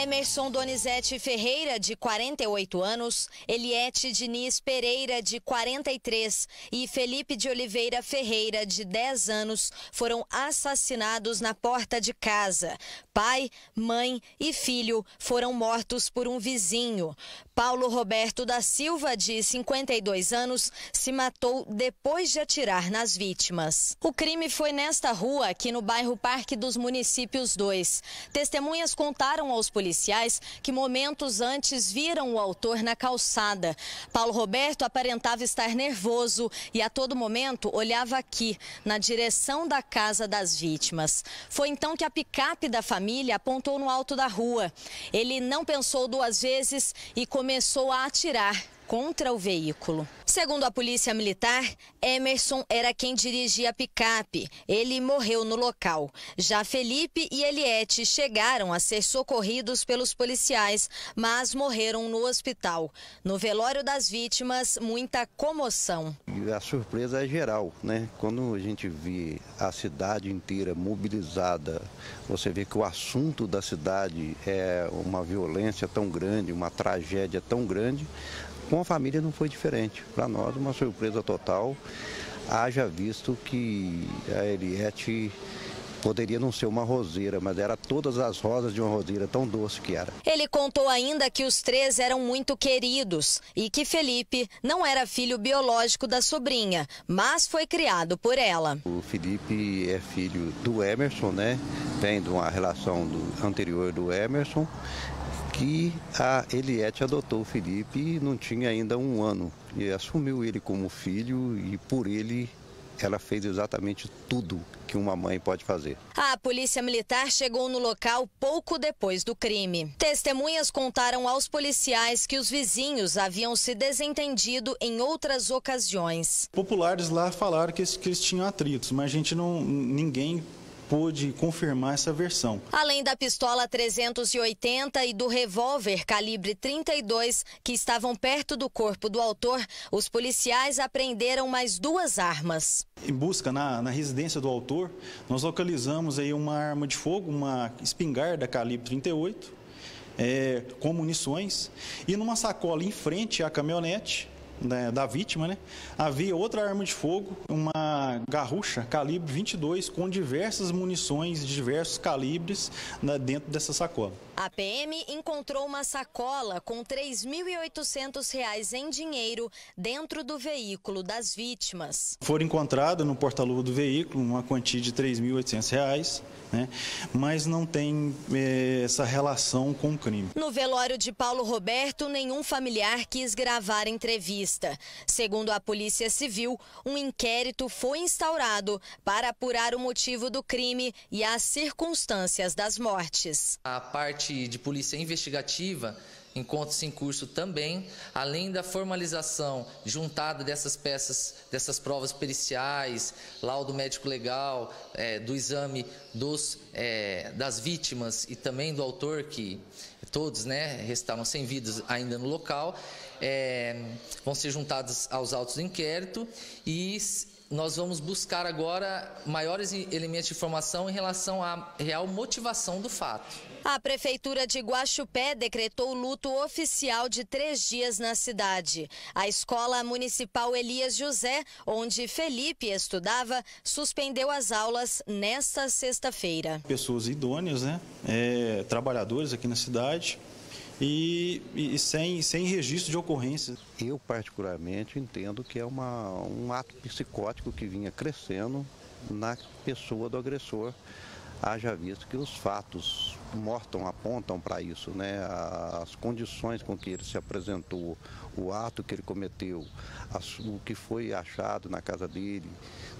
Emerson Donizete Ferreira, de 48 anos, Eliette Diniz Pereira, de 43 e Felipe de Oliveira Ferreira, de 10 anos, foram assassinados na porta de casa. Pai, mãe e filho foram mortos por um vizinho. Paulo Roberto da Silva, de 52 anos, se matou depois de atirar nas vítimas. O crime foi nesta rua, aqui no bairro Parque dos Municípios 2. Testemunhas contaram aos policiais que momentos antes viram o autor na calçada. Paulo Roberto aparentava estar nervoso e a todo momento olhava aqui, na direção da casa das vítimas. Foi então que a picape da família apontou no alto da rua. Ele não pensou duas vezes e começou a atirar contra o veículo. Segundo a polícia militar, Emerson era quem dirigia a picape. Ele morreu no local. Já Felipe e Eliette chegaram a ser socorridos pelos policiais, mas morreram no hospital. No velório das vítimas, muita comoção. A surpresa é geral, né? Quando a gente vê a cidade inteira mobilizada, você vê que o assunto da cidade é uma violência tão grande, uma tragédia tão grande, com a família não foi diferente. Para nós, uma surpresa total. Haja visto que a Eliette poderia não ser uma roseira, mas era todas as rosas de uma roseira, tão doce que era. Ele contou ainda que os três eram muito queridos e que Felipe não era filho biológico da sobrinha, mas foi criado por ela. O Felipe é filho do Emerson, né? Vem de uma relação do, anterior do Emerson que a Eliette adotou o Felipe e não tinha ainda um ano. E assumiu ele como filho e por ele ela fez exatamente tudo que uma mãe pode fazer. A polícia militar chegou no local pouco depois do crime. Testemunhas contaram aos policiais que os vizinhos haviam se desentendido em outras ocasiões. Populares lá falaram que eles, que eles tinham atritos, mas a gente não, ninguém pôde confirmar essa versão. Além da pistola 380 e do revólver calibre 32 que estavam perto do corpo do autor, os policiais apreenderam mais duas armas. Em busca na, na residência do autor, nós localizamos aí uma arma de fogo, uma espingarda calibre 38, é, com munições, e numa sacola em frente à caminhonete, né, da vítima, né, havia outra arma de fogo, uma garrucha calibre 22 com diversas munições de diversos calibres né, dentro dessa sacola. A PM encontrou uma sacola com R$ 3.800 em dinheiro dentro do veículo das vítimas. Foram encontradas no porta-luva do veículo uma quantia de R$ 3.800, né? mas não tem é, essa relação com o crime. No velório de Paulo Roberto, nenhum familiar quis gravar entrevista. Segundo a Polícia Civil, um inquérito foi instaurado para apurar o motivo do crime e as circunstâncias das mortes. A parte parte de polícia investigativa encontra-se em curso também, além da formalização juntada dessas peças, dessas provas periciais, laudo médico legal, é, do exame dos, é, das vítimas e também do autor, que todos né, restaram sem vidas ainda no local, é, vão ser juntados aos autos do inquérito e nós vamos buscar agora maiores elementos de informação em relação à real motivação do fato. A Prefeitura de Guaxupé decretou luto oficial de três dias na cidade. A Escola Municipal Elias José, onde Felipe estudava, suspendeu as aulas nesta sexta-feira. Pessoas idôneas, né? É, trabalhadores aqui na cidade, e, e, sem, sem registro de ocorrência. Eu, particularmente, entendo que é uma, um ato psicótico que vinha crescendo na pessoa do agressor, haja visto que os fatos mortam apontam para isso, né? As condições com que ele se apresentou, o ato que ele cometeu, o que foi achado na casa dele,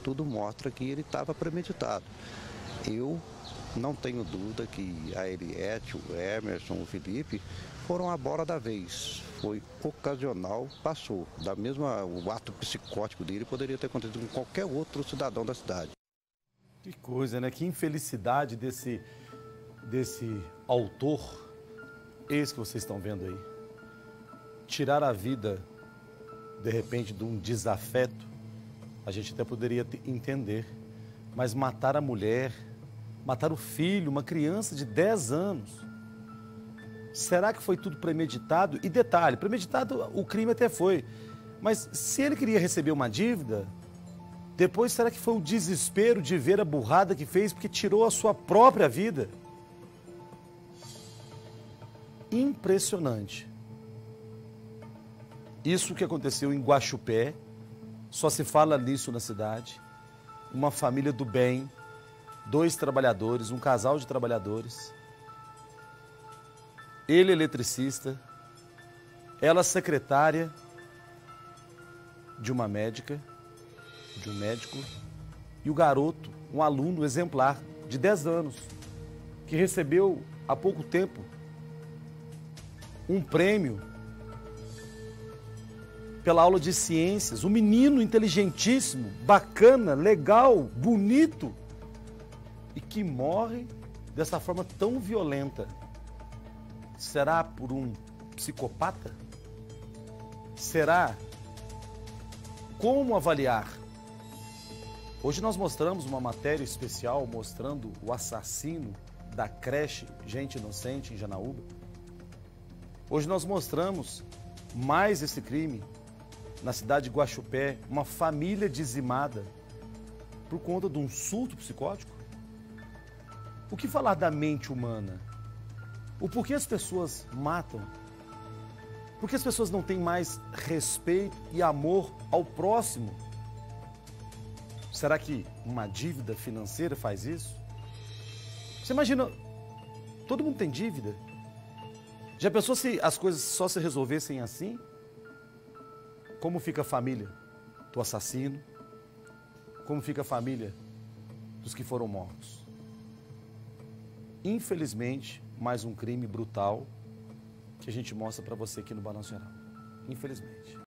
tudo mostra que ele estava premeditado. Eu não tenho dúvida que a Eliette, o Emerson, o Felipe foram a bola da vez. Foi ocasional, passou. Da mesma, o ato psicótico dele poderia ter acontecido com qualquer outro cidadão da cidade. Que coisa, né? Que infelicidade desse, desse autor, esse que vocês estão vendo aí. Tirar a vida, de repente, de um desafeto, a gente até poderia entender. Mas matar a mulher, matar o filho, uma criança de 10 anos. Será que foi tudo premeditado? E detalhe, premeditado o crime até foi. Mas se ele queria receber uma dívida, depois será que foi o desespero de ver a burrada que fez porque tirou a sua própria vida? Impressionante. Isso que aconteceu em Guaxupé, só se fala nisso na cidade. Uma família do bem, dois trabalhadores, um casal de trabalhadores. Ele eletricista, ela secretária de uma médica, de um médico, e o garoto, um aluno exemplar de 10 anos, que recebeu há pouco tempo um prêmio pela aula de ciências, um menino inteligentíssimo, bacana, legal, bonito, e que morre dessa forma tão violenta. Será por um psicopata? Será? Como avaliar? Hoje nós mostramos uma matéria especial mostrando o assassino da creche Gente Inocente em Janaúba. Hoje nós mostramos mais esse crime na cidade de Guaxupé, uma família dizimada por conta de um surto psicótico? O que falar da mente humana? O porquê as pessoas matam? Por que as pessoas não têm mais respeito e amor ao próximo? Será que uma dívida financeira faz isso? Você imagina, todo mundo tem dívida. Já pensou se as coisas só se resolvessem assim? Como fica a família do assassino? Como fica a família dos que foram mortos? Infelizmente, mais um crime brutal que a gente mostra para você aqui no Balanço Geral. Infelizmente.